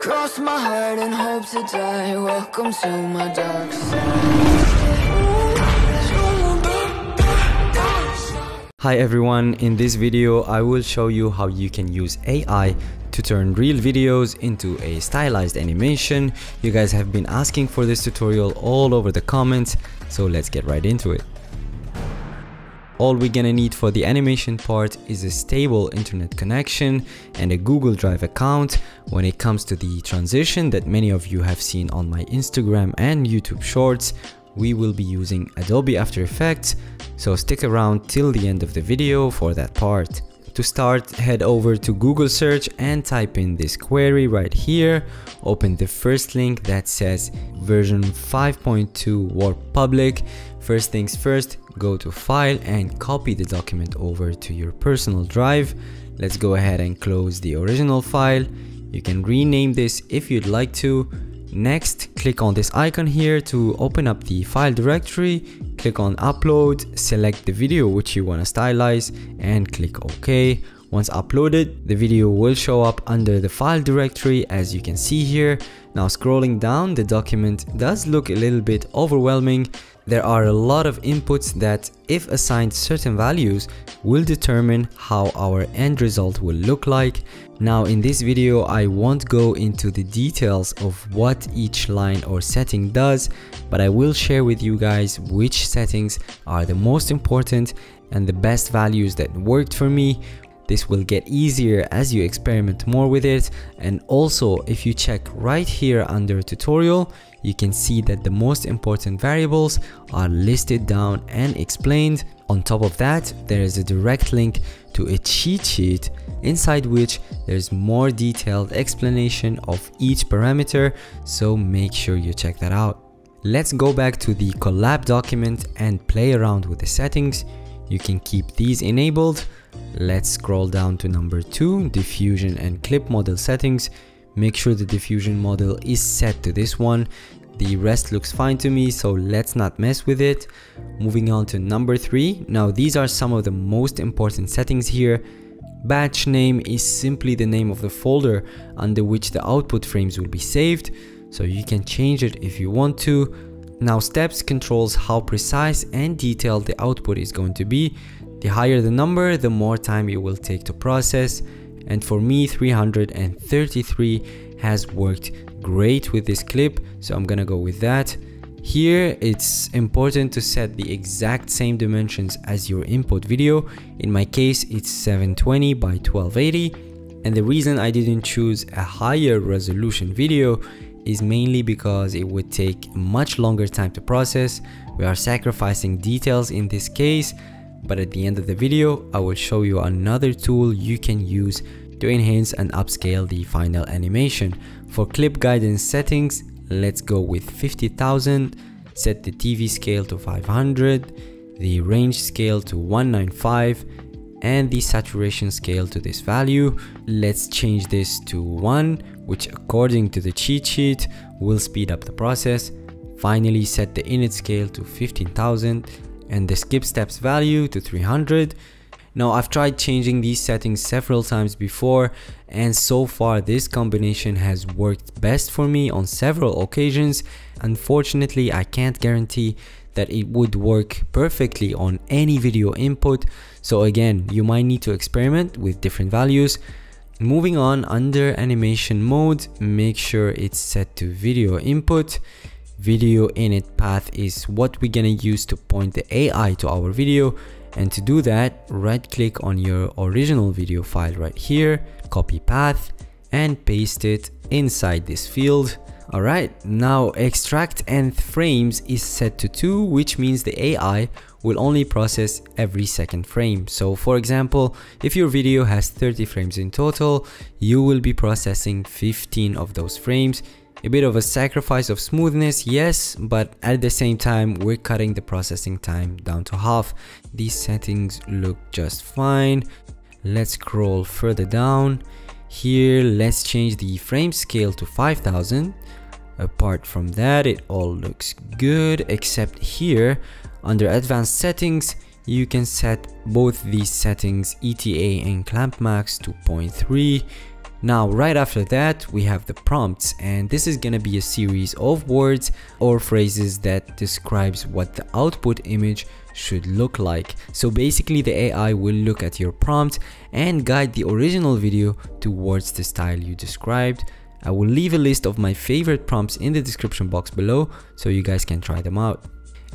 Cross my heart and hope to die. Welcome to my dark side. Hi everyone, in this video I will show you how you can use AI to turn real videos into a stylized animation. You guys have been asking for this tutorial all over the comments, so let's get right into it. All we're gonna need for the animation part is a stable internet connection and a Google Drive account. When it comes to the transition that many of you have seen on my Instagram and YouTube shorts, we will be using Adobe After Effects, so stick around till the end of the video for that part. To start, head over to Google search and type in this query right here. Open the first link that says version 5.2 Warp Public. First things first, go to file and copy the document over to your personal drive. Let's go ahead and close the original file. You can rename this if you'd like to Next, click on this icon here to open up the file directory, click on upload, select the video which you want to stylize and click OK. Once uploaded, the video will show up under the file directory as you can see here. Now scrolling down, the document does look a little bit overwhelming there are a lot of inputs that, if assigned certain values, will determine how our end result will look like. Now in this video I won't go into the details of what each line or setting does, but I will share with you guys which settings are the most important and the best values that worked for me this will get easier as you experiment more with it and also if you check right here under tutorial you can see that the most important variables are listed down and explained. On top of that, there is a direct link to a cheat sheet inside which there's more detailed explanation of each parameter, so make sure you check that out. Let's go back to the Colab document and play around with the settings. You can keep these enabled Let's scroll down to number 2, diffusion and clip model settings. Make sure the diffusion model is set to this one. The rest looks fine to me, so let's not mess with it. Moving on to number 3. Now these are some of the most important settings here. Batch name is simply the name of the folder under which the output frames will be saved, so you can change it if you want to. Now steps controls how precise and detailed the output is going to be. The higher the number, the more time it will take to process. And for me, 333 has worked great with this clip, so I'm gonna go with that. Here, it's important to set the exact same dimensions as your input video. In my case, it's 720 by 1280. And the reason I didn't choose a higher resolution video is mainly because it would take much longer time to process. We are sacrificing details in this case but at the end of the video I will show you another tool you can use to enhance and upscale the final animation. For clip guidance settings, let's go with 50,000, set the TV scale to 500, the range scale to 195, and the saturation scale to this value. Let's change this to 1, which according to the cheat sheet will speed up the process. Finally set the init scale to 15,000 and the skip steps value to 300. Now I've tried changing these settings several times before and so far this combination has worked best for me on several occasions. Unfortunately I can't guarantee that it would work perfectly on any video input so again you might need to experiment with different values. Moving on under animation mode make sure it's set to video input. Video init path is what we're gonna use to point the AI to our video. And to do that right click on your original video file right here copy path and paste it inside this field Alright, now extract nth frames is set to 2 which means the AI will only process every second frame. So for example, if your video has 30 frames in total, you will be processing 15 of those frames a bit of a sacrifice of smoothness, yes, but at the same time, we're cutting the processing time down to half. These settings look just fine. Let's scroll further down. Here, let's change the frame scale to 5000. Apart from that, it all looks good, except here, under advanced settings, you can set both these settings ETA and clamp max to 0.3 Now right after that we have the prompts and this is gonna be a series of words or phrases that describes what the output image should look like. So basically the AI will look at your prompt and guide the original video towards the style you described. I will leave a list of my favorite prompts in the description box below so you guys can try them out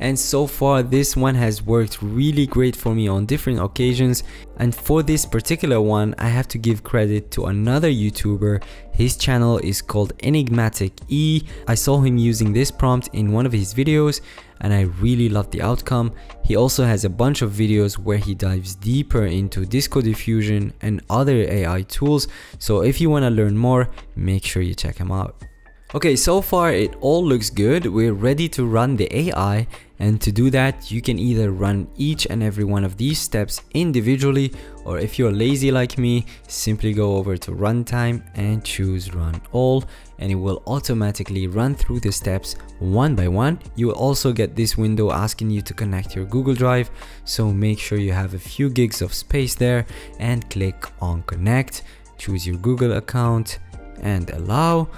and so far this one has worked really great for me on different occasions. And for this particular one I have to give credit to another YouTuber. His channel is called Enigmatic E. I saw him using this prompt in one of his videos and I really loved the outcome. He also has a bunch of videos where he dives deeper into Disco Diffusion and other AI tools. So if you want to learn more make sure you check him out Okay, so far it all looks good. We're ready to run the AI and to do that you can either run each and every one of these steps individually or if you're lazy like me, simply go over to runtime and choose run all and it will automatically run through the steps one by one. You will also get this window asking you to connect your Google Drive so make sure you have a few gigs of space there and click on connect, choose your Google account and allow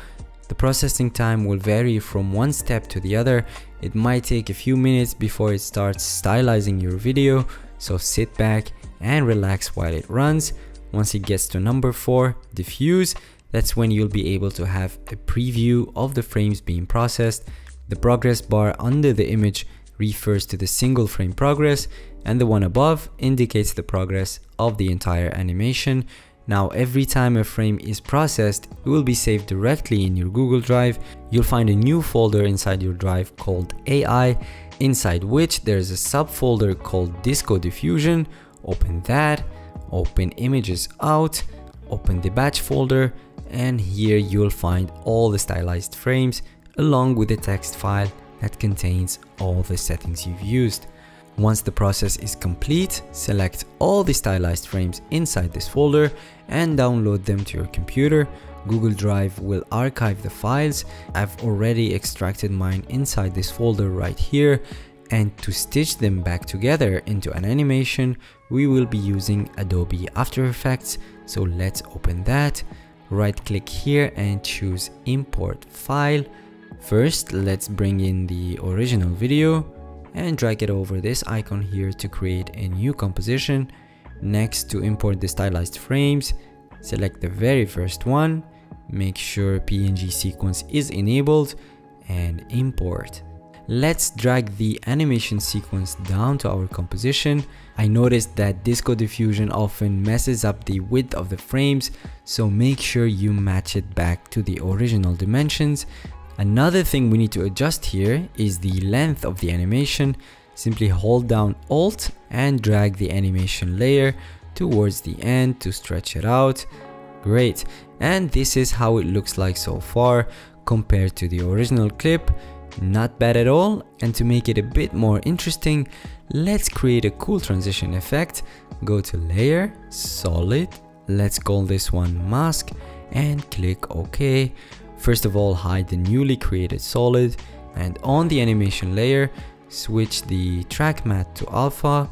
the processing time will vary from one step to the other. It might take a few minutes before it starts stylizing your video, so sit back and relax while it runs. Once it gets to number 4, diffuse, that's when you'll be able to have a preview of the frames being processed. The progress bar under the image refers to the single frame progress and the one above indicates the progress of the entire animation now every time a frame is processed, it will be saved directly in your Google Drive. You'll find a new folder inside your drive called AI, inside which there's a subfolder called Disco Diffusion. Open that, open images out, open the batch folder, and here you'll find all the stylized frames along with the text file that contains all the settings you've used. Once the process is complete, select all the stylized frames inside this folder and download them to your computer. Google Drive will archive the files. I've already extracted mine inside this folder right here. And to stitch them back together into an animation we will be using Adobe After Effects. So let's open that. Right click here and choose import file. First let's bring in the original video and drag it over this icon here to create a new composition. Next to import the stylized frames, select the very first one, make sure PNG sequence is enabled and import. Let's drag the animation sequence down to our composition. I noticed that Disco Diffusion often messes up the width of the frames, so make sure you match it back to the original dimensions Another thing we need to adjust here is the length of the animation. Simply hold down Alt and drag the animation layer towards the end to stretch it out. Great. And this is how it looks like so far compared to the original clip. Not bad at all. And to make it a bit more interesting, let's create a cool transition effect. Go to Layer, Solid. Let's call this one Mask and click OK. First of all, hide the newly created solid and on the animation layer, switch the track matte to alpha.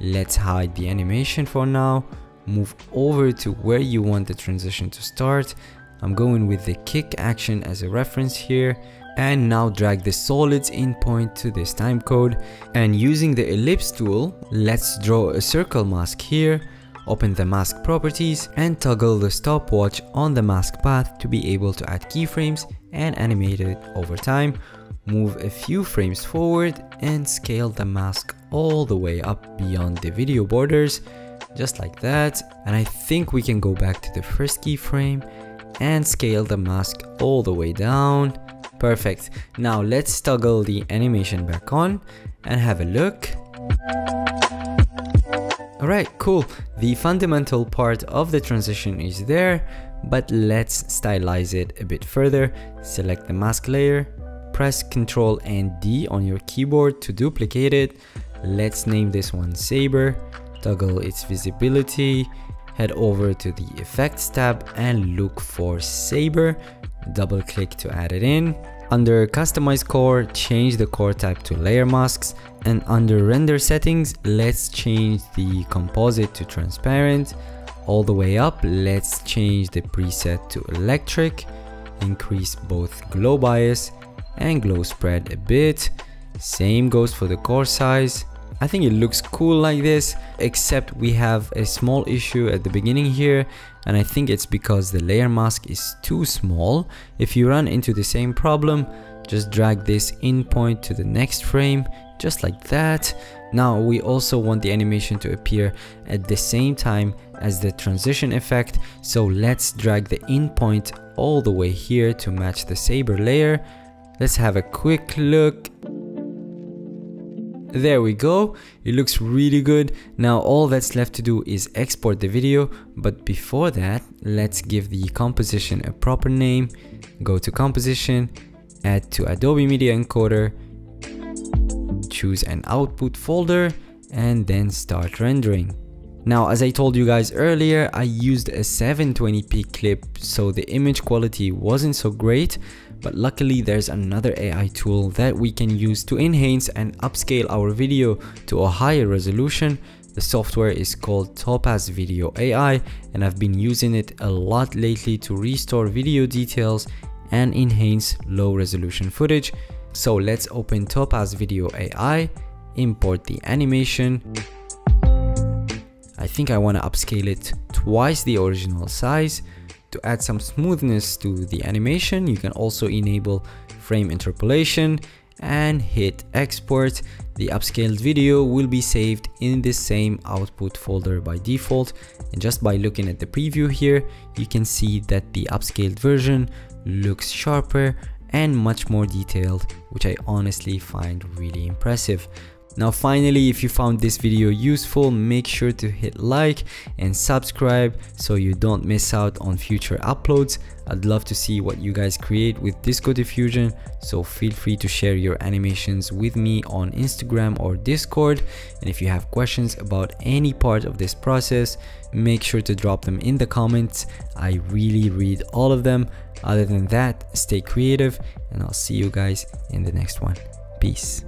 Let's hide the animation for now. Move over to where you want the transition to start. I'm going with the kick action as a reference here and now drag the solids in point to this timecode and using the ellipse tool let's draw a circle mask here Open the mask properties and toggle the stopwatch on the mask path to be able to add keyframes and animate it over time. Move a few frames forward and scale the mask all the way up beyond the video borders, just like that. And I think we can go back to the first keyframe and scale the mask all the way down. Perfect. Now let's toggle the animation back on and have a look. Alright, cool. The fundamental part of the transition is there, but let's stylize it a bit further. Select the mask layer, press Ctrl and D on your keyboard to duplicate it. Let's name this one Saber, toggle its visibility, head over to the effects tab and look for Saber, double click to add it in. Under customize core, change the core type to layer masks. And under render settings, let's change the composite to transparent. all the way up let's change the preset to electric. Increase both glow bias and glow spread a bit. Same goes for the core size I think it looks cool like this except we have a small issue at the beginning here and I think it's because the layer mask is too small. If you run into the same problem just drag this in point to the next frame just like that. Now we also want the animation to appear at the same time as the transition effect so let's drag the in point all the way here to match the saber layer. Let's have a quick look there we go. It looks really good. Now all that's left to do is export the video but before that let's give the composition a proper name. Go to composition add to adobe media encoder choose an output folder and then start rendering. Now as I told you guys earlier I used a 720p clip so the image quality wasn't so great but luckily there's another AI tool that we can use to enhance and upscale our video to a higher resolution. The software is called Topaz Video AI and I've been using it a lot lately to restore video details and enhance low resolution footage. So let's open Topaz Video AI, import the animation. I think I want to upscale it twice the original size to add some smoothness to the animation, you can also enable frame interpolation and hit export. The upscaled video will be saved in the same output folder by default. And just by looking at the preview here, you can see that the upscaled version looks sharper and much more detailed, which I honestly find really impressive. Now finally, if you found this video useful, make sure to hit like and subscribe so you don't miss out on future uploads. I'd love to see what you guys create with Disco Diffusion, so feel free to share your animations with me on Instagram or Discord. And if you have questions about any part of this process, make sure to drop them in the comments. I really read all of them. Other than that, stay creative and I'll see you guys in the next one. Peace.